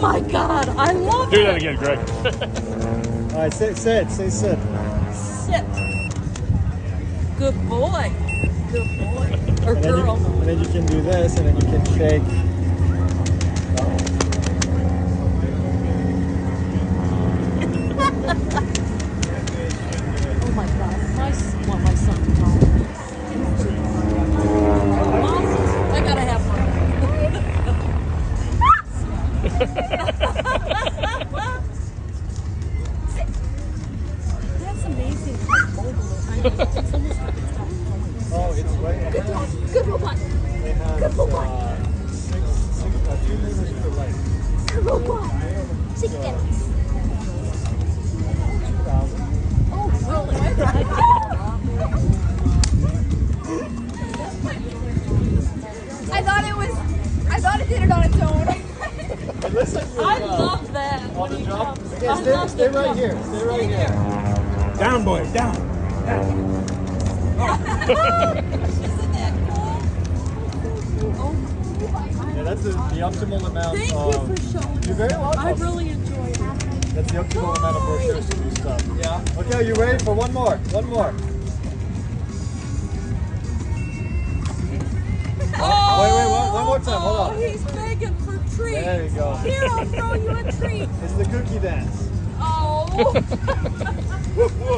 my god, I love Do it. Do that again, Greg. All right, sit, sit, say sit. Sit. Good boy. Good boy. Or And then, you, girl. and then you can do this, and then you can shake. Oh, it's right. Good dog. Good robot. Has Good uh, six, six, uh, two meters per leg. Good robot. Sit down. Two thousand. Oh, really? I thought it was. I thought it did it on its own. But listen, to, I uh, love that. on the jump. jump. Okay, I stay, right jump. here. Stay right here. Down, boy, down. Isn't that cool? Yeah, that's the, the optimal amount thank of. you for showing You're very welcome. I really enjoyed it. That's the optimal amount of brochures to do stuff. Yeah. Okay, are you ready for one more? One more. Oh, wait, wait, one- one more time, hold on. Oh, he's begging for treats. There you go. Here, I'll throw you a treat. It's the cookie dance. Oh.